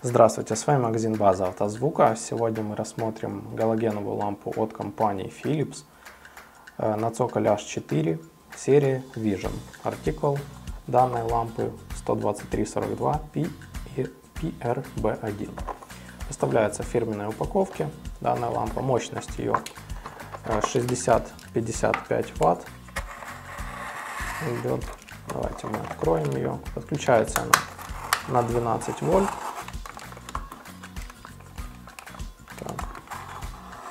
Здравствуйте, с вами магазин База Автозвука. Сегодня мы рассмотрим галогеновую лампу от компании Philips на цоколе H4 серии Vision. Артикул данной лампы 12342P и PRB1. Поставляется в фирменной упаковке данная лампа. Мощность ее 60-55 э, Вт. Идет. Давайте мы откроем ее. Подключается она на 12 вольт.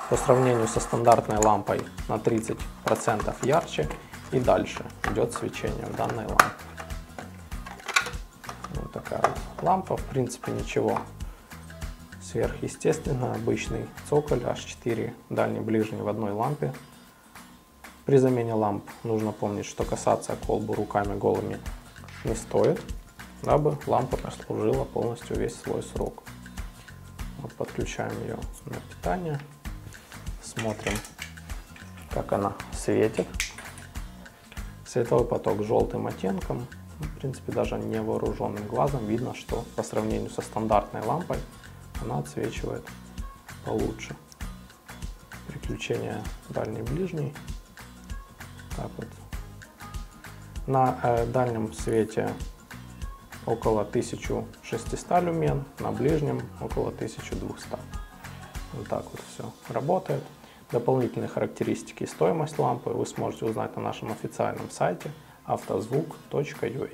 По сравнению со стандартной лампой на 30% ярче и дальше идет свечение в данной лампе. Вот такая вот лампа, в принципе ничего сверхъестественного, обычный цоколь H4 дальний ближний в одной лампе. При замене ламп нужно помнить, что касаться колбу руками голыми не стоит, дабы лампа прослужила полностью весь свой срок. Вот подключаем ее на питание смотрим, как она светит. Световой поток желтым оттенком. В принципе, даже невооруженным глазом видно, что по сравнению со стандартной лампой она отсвечивает получше. Переключение дальний-ближний. Так вот. На э, дальнем свете около 1600 люмен, на ближнем около 1200. Вот так вот все работает. Дополнительные характеристики и стоимость лампы вы сможете узнать на нашем официальном сайте автозвук.ua.